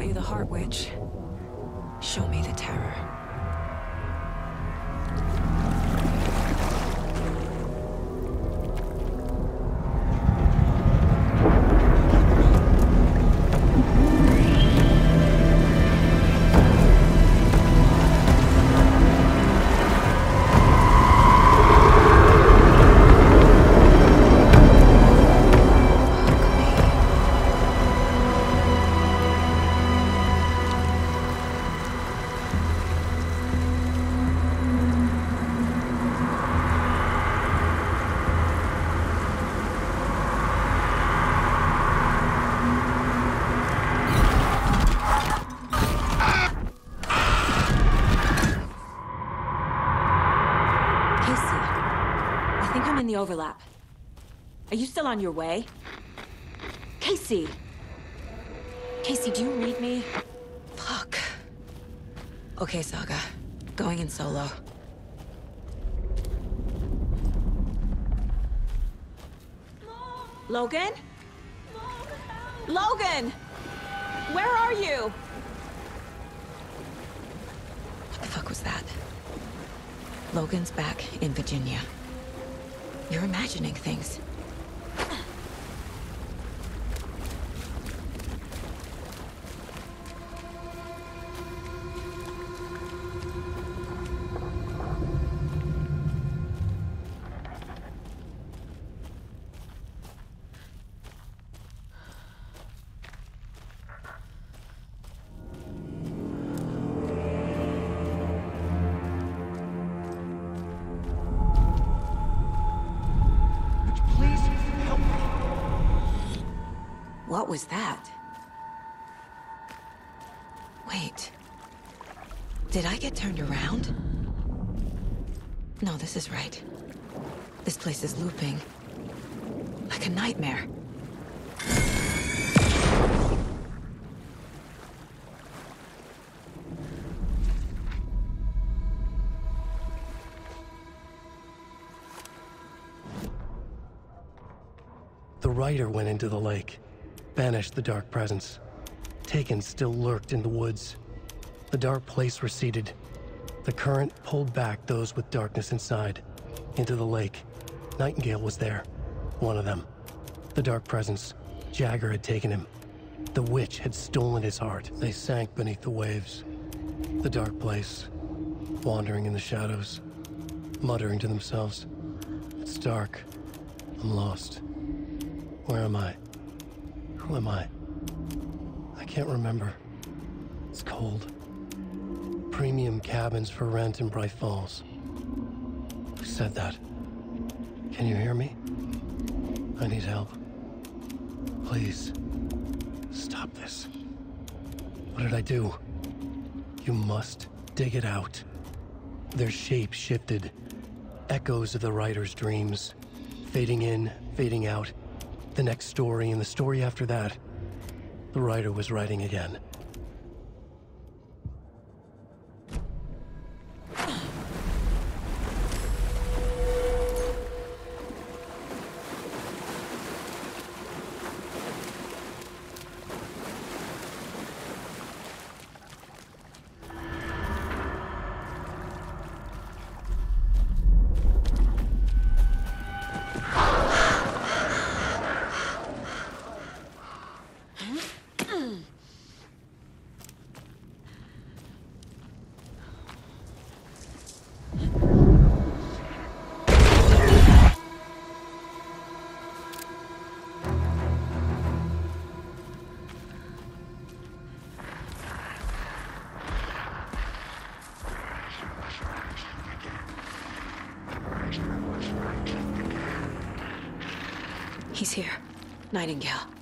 brought you the Heart Witch. On your way? Casey! Casey, do you read me? Fuck. Okay, Saga. Going in solo. Logan? Logan! Where are you? What the fuck was that? Logan's back in Virginia. You're imagining things. Was that? Wait. Did I get turned around? No, this is right. This place is looping. Like a nightmare. The rider went into the lake, banished the dark presence. Taken still lurked in the woods. The dark place receded. The current pulled back those with darkness inside, into the lake. Nightingale was there, one of them. The dark presence, Jagger had taken him. The witch had stolen his heart. They sank beneath the waves. The dark place, wandering in the shadows, muttering to themselves. It's dark. I'm lost. Where am I? Who am I? I can't remember. It's cold. Premium cabins for rent in Bright Falls. Who said that? Can you hear me? I need help. Please. Stop this. What did I do? You must dig it out. Their shape shifted. Echoes of the writer's dreams. Fading in, fading out. The next story and the story after that. The writer was writing again. He's here. Nightingale.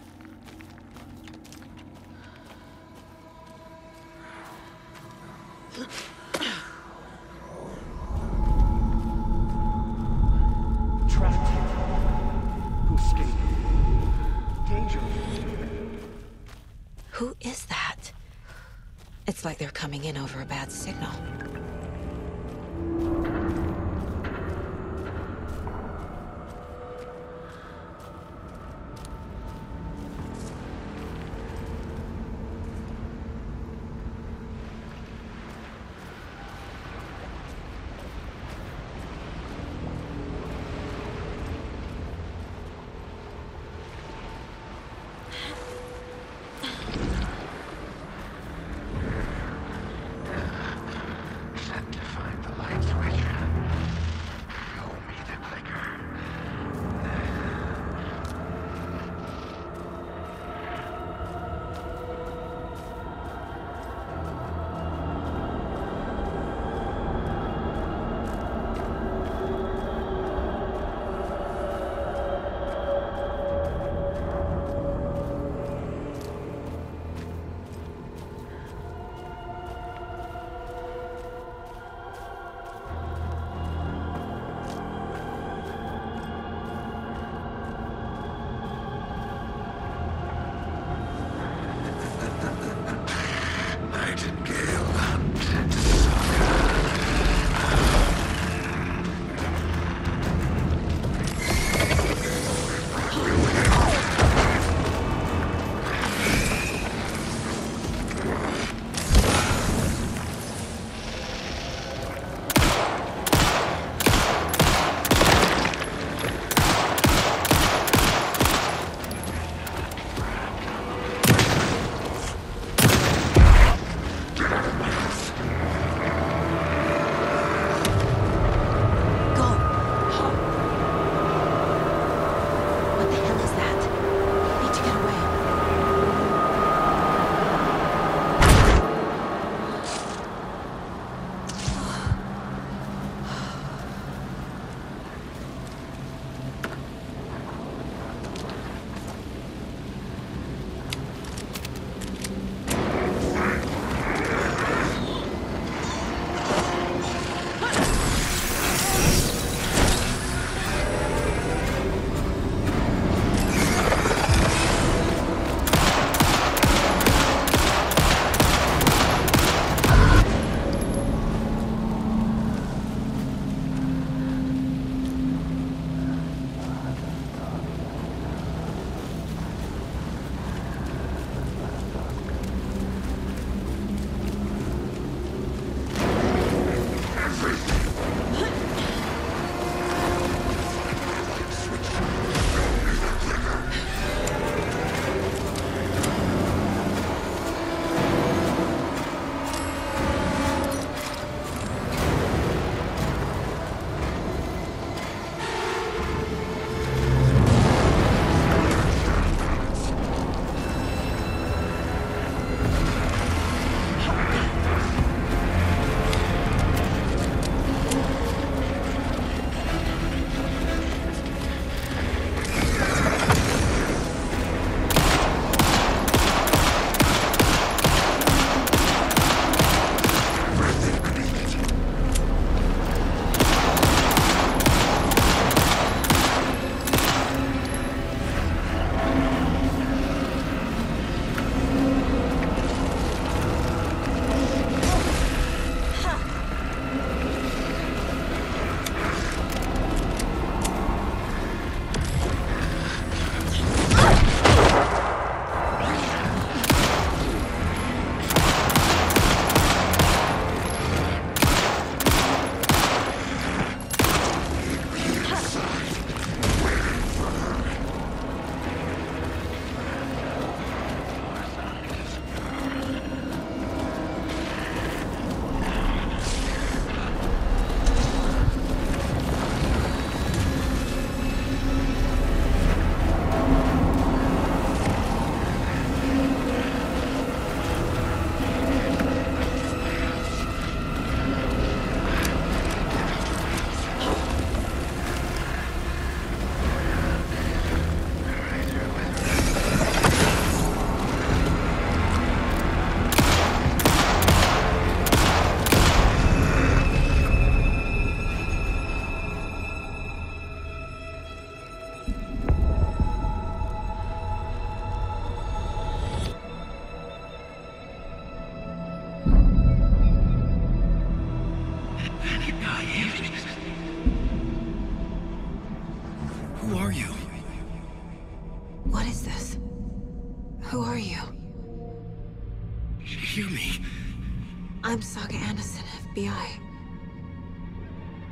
FBI.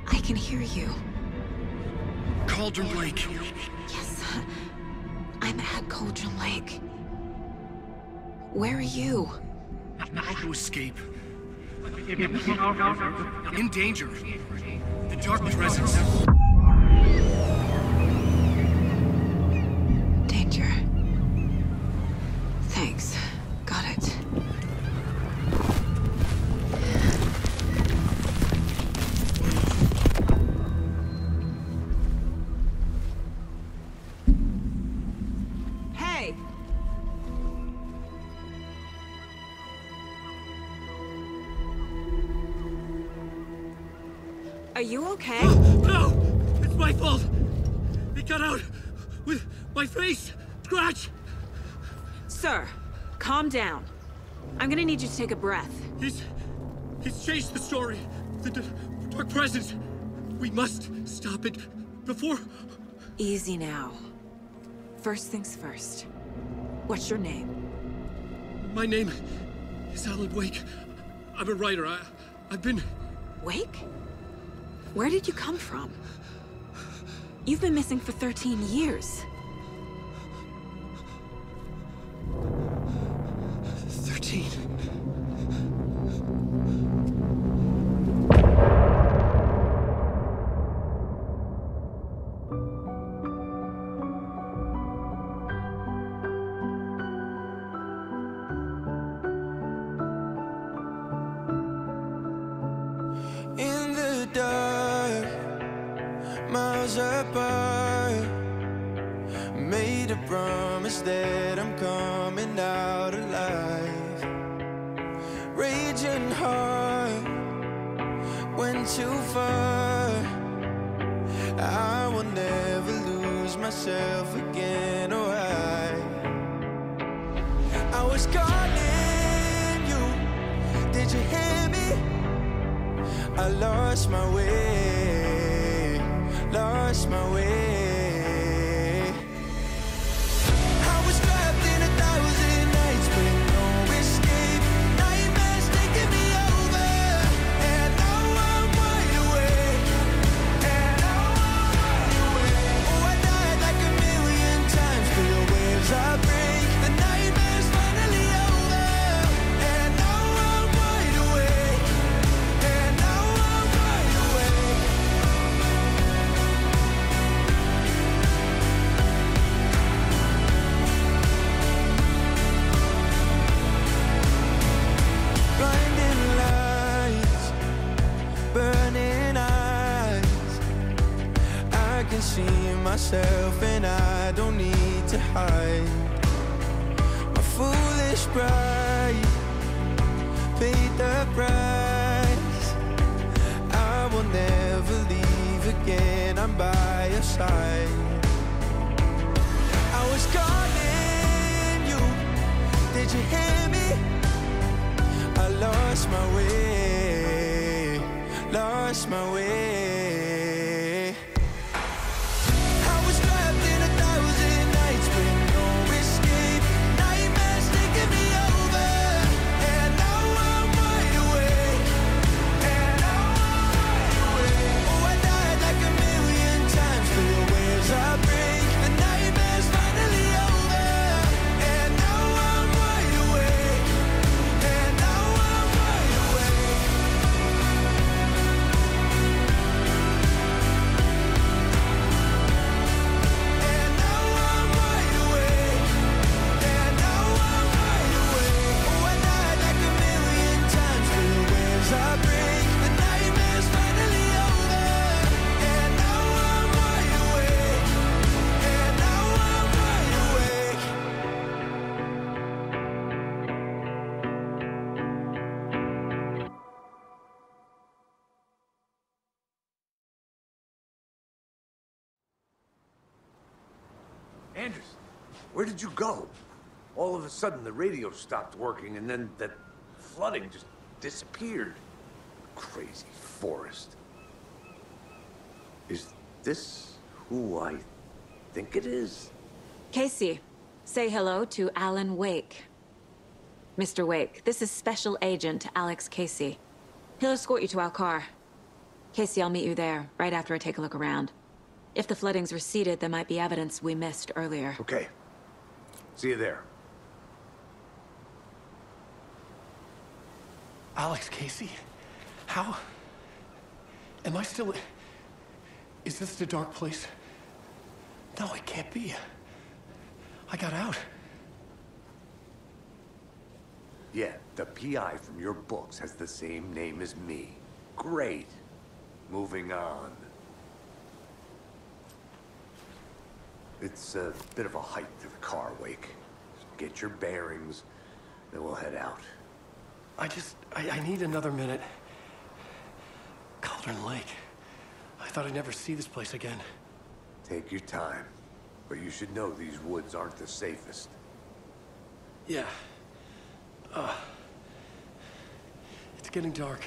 I can hear you. Cauldron Lake. Yes. I'm at Cauldron Lake. Where are you? How to escape. In danger. The dark presence. take a breath. He's... he's changed the story. The dark presence. We must stop it before... Easy now. First things first. What's your name? My name is Alan Wake. I'm a writer. I, I've been... Wake? Where did you come from? You've been missing for 13 years. lost my way. Where did you go? All of a sudden, the radio stopped working, and then that flooding just disappeared. Crazy forest. Is this who I think it is? Casey, say hello to Alan Wake. Mr. Wake, this is Special Agent Alex Casey. He'll escort you to our car. Casey, I'll meet you there, right after I take a look around. If the flooding's receded, there might be evidence we missed earlier. Okay. See you there. Alex Casey? How? Am I still... Is this the dark place? No, it can't be. I got out. Yeah, the PI from your books has the same name as me. Great. Moving on. It's a bit of a hike to the car, Wake. Get your bearings, then we'll head out. I just... I, I need another minute. Cauldron Lake. I thought I'd never see this place again. Take your time. But you should know these woods aren't the safest. Yeah. Uh, it's getting dark.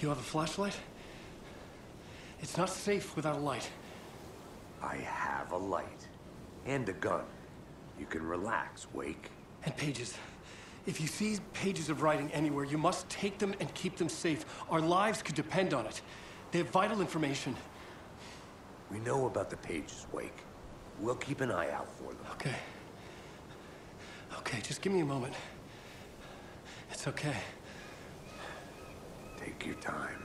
You have a flashlight? It's not safe without a light. I have a light. And a gun. You can relax, Wake. And pages. If you see pages of writing anywhere, you must take them and keep them safe. Our lives could depend on it. They have vital information. We know about the pages, Wake. We'll keep an eye out for them. Okay. Okay, just give me a moment. It's okay. Take your time.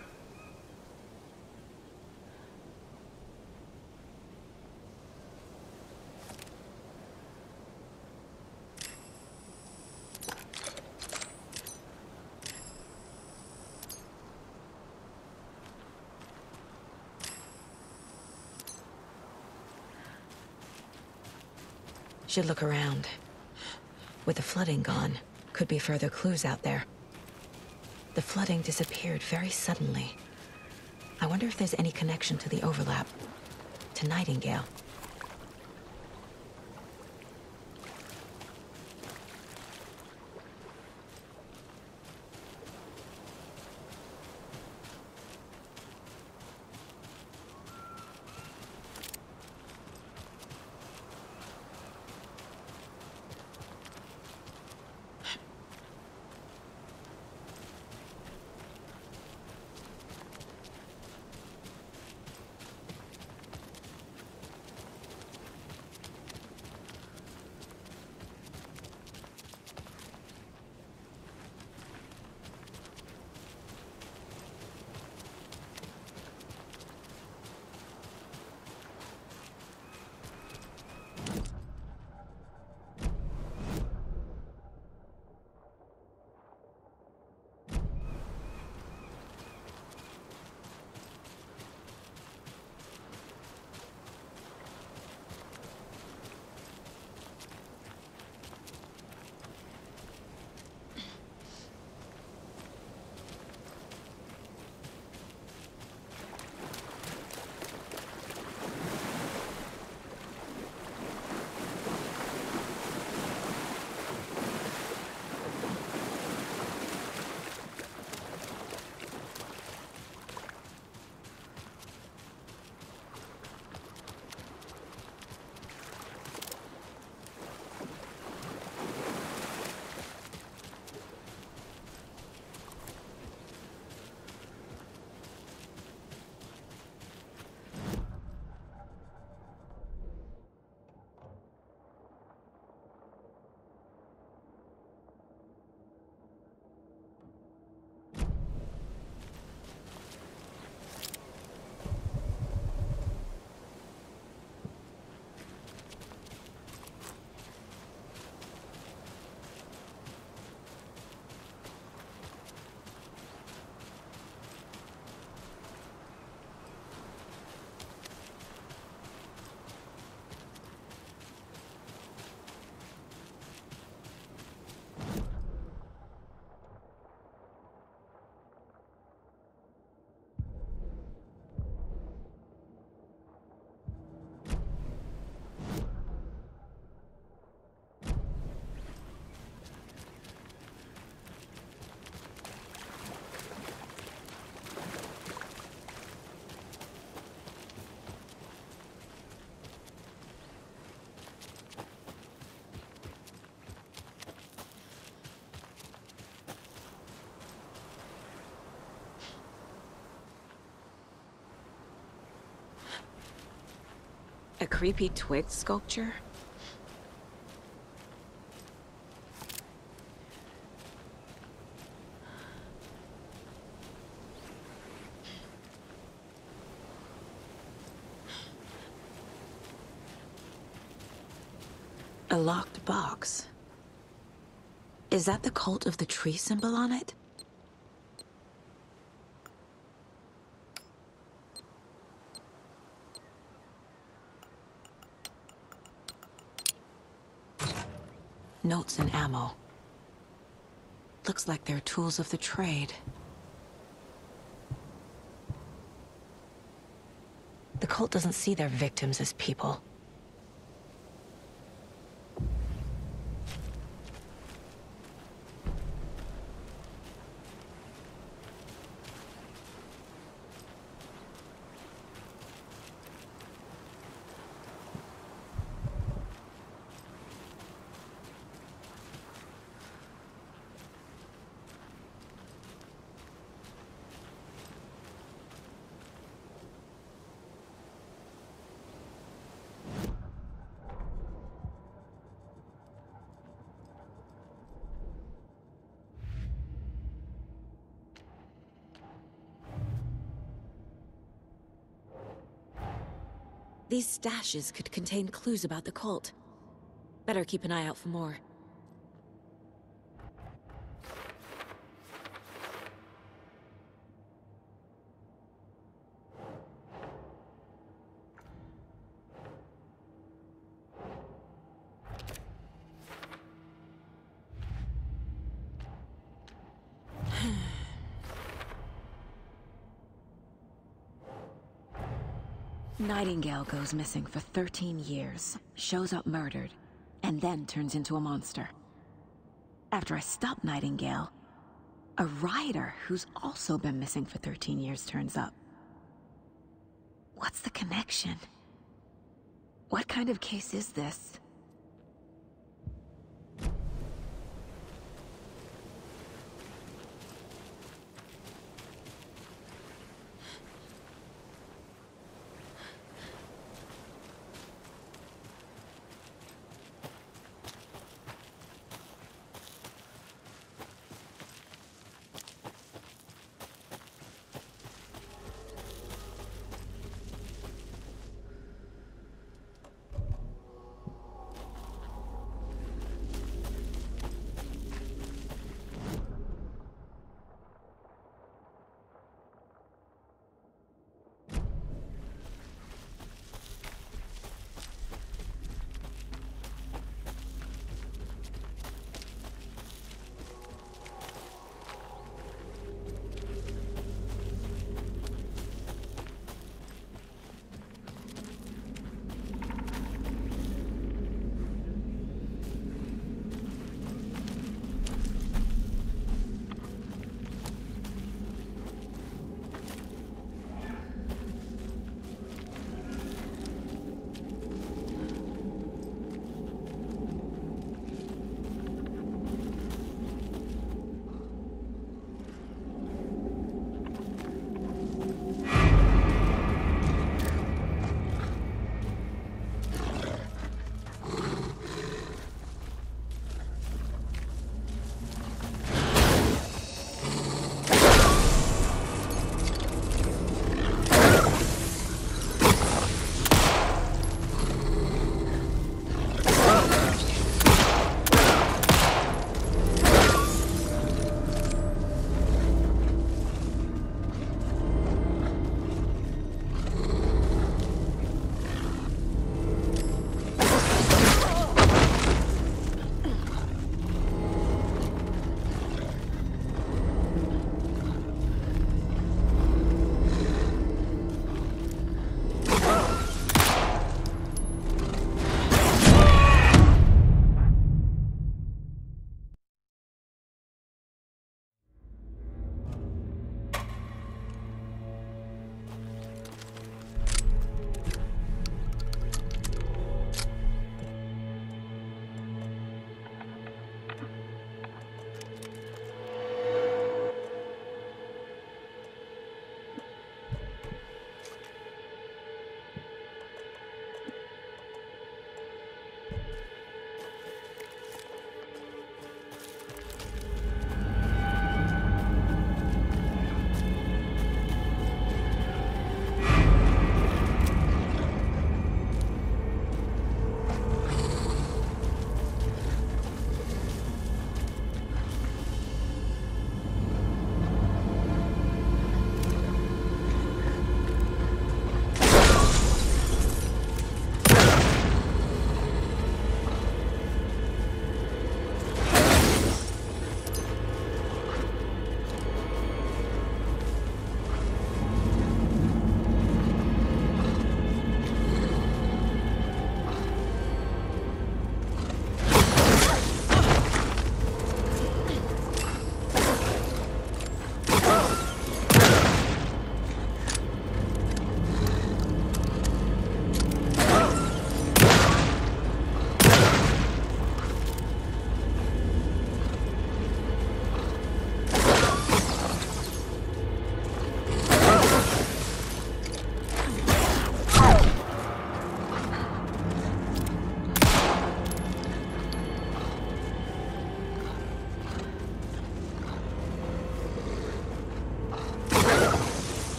Should look around. With the flooding gone, could be further clues out there. The flooding disappeared very suddenly. I wonder if there's any connection to the overlap. To Nightingale. A creepy twig sculpture? A locked box. Is that the cult of the tree symbol on it? Notes and ammo. Looks like they're tools of the trade. The cult doesn't see their victims as people. These stashes could contain clues about the cult. Better keep an eye out for more. Nightingale goes missing for 13 years, shows up murdered, and then turns into a monster. After I stop Nightingale, a rider who's also been missing for 13 years turns up. What's the connection? What kind of case is this?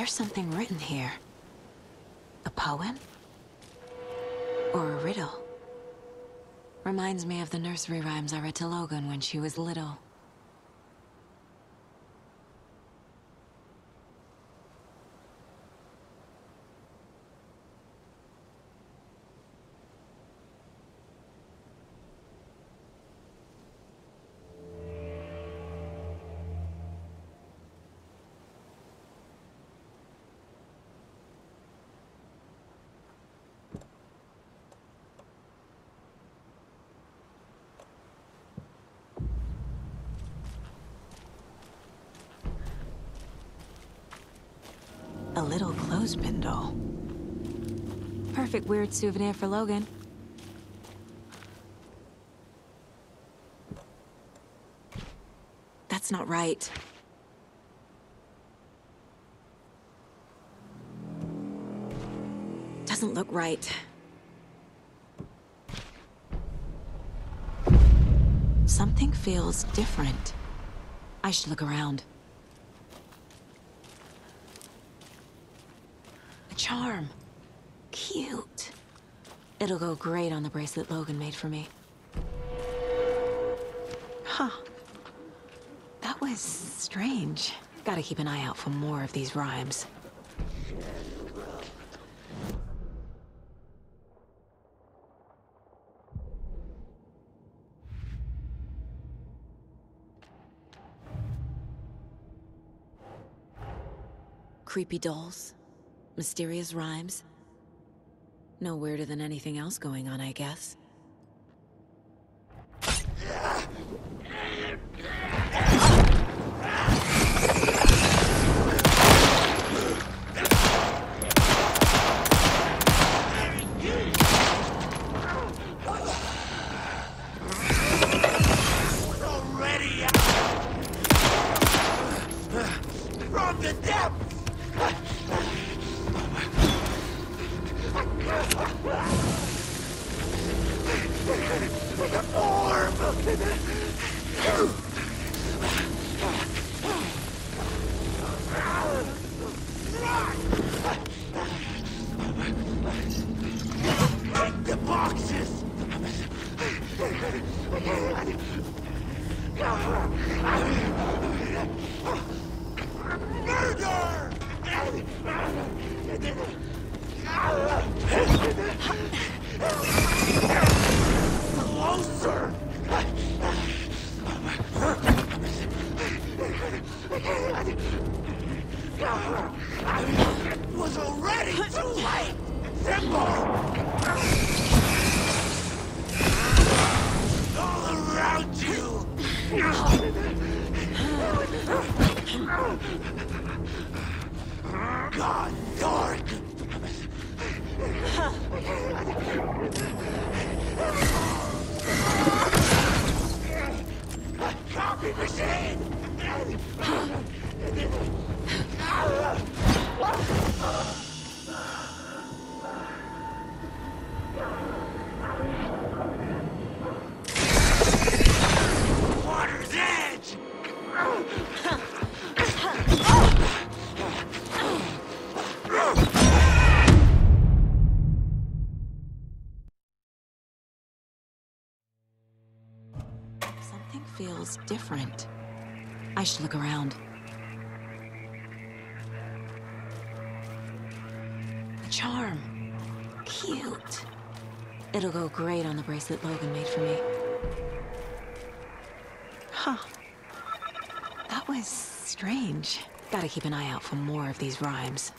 There's something written here. A poem? Or a riddle? Reminds me of the nursery rhymes I read to Logan when she was little. Perfect weird souvenir for Logan. That's not right. Doesn't look right. Something feels different. I should look around. A charm. Cute. It'll go great on the bracelet Logan made for me. Huh. That was strange. Gotta keep an eye out for more of these rhymes. Creepy dolls. Mysterious rhymes. No weirder than anything else going on, I guess. Take feels different. I should look around. The charm. Cute. It'll go great on the bracelet Logan made for me. Huh. That was strange. Gotta keep an eye out for more of these rhymes.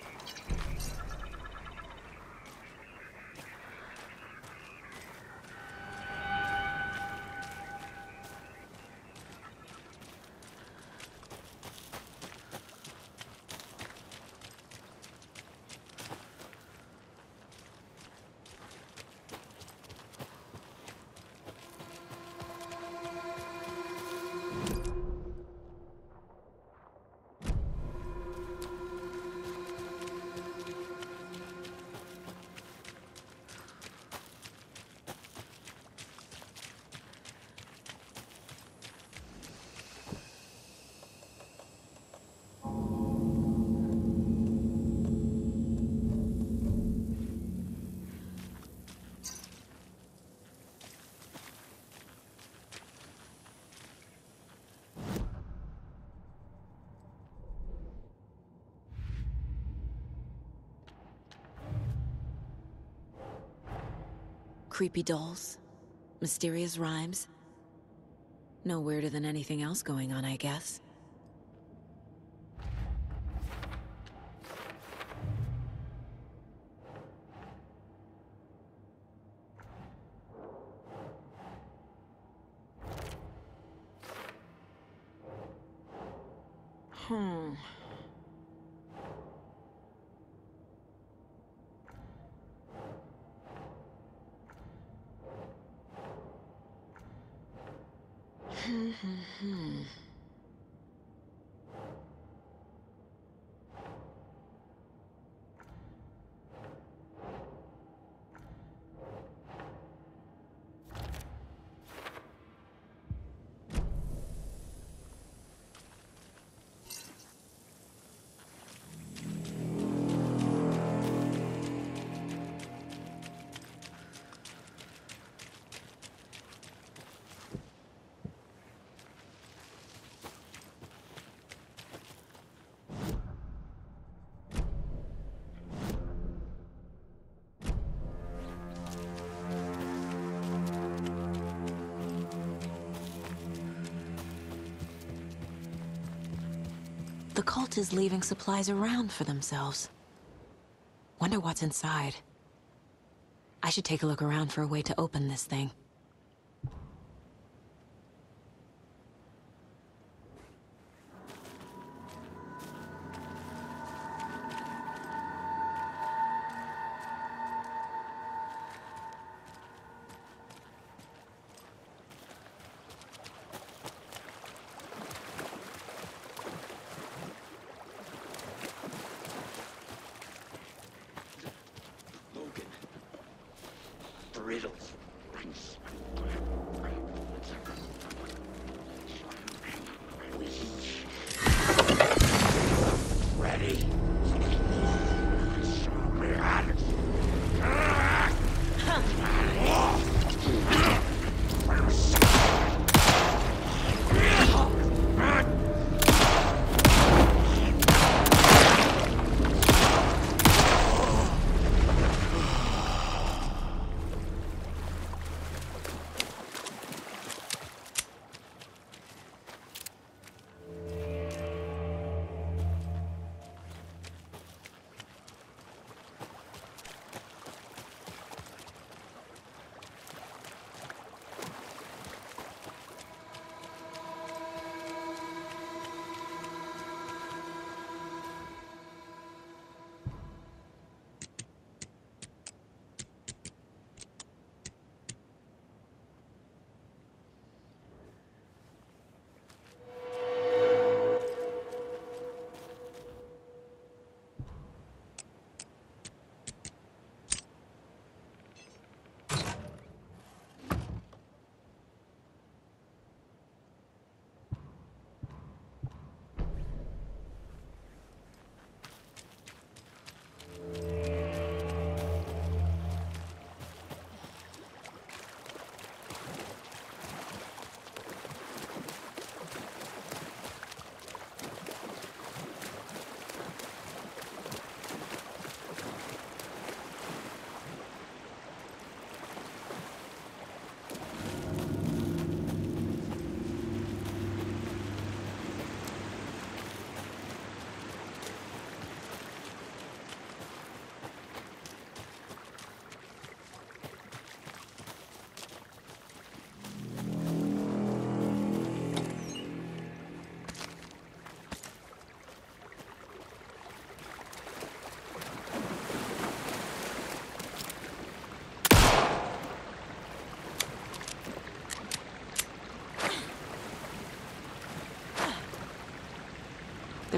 Creepy dolls. Mysterious rhymes. No weirder than anything else going on, I guess. The cult is leaving supplies around for themselves. Wonder what's inside. I should take a look around for a way to open this thing.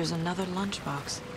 There's another lunchbox.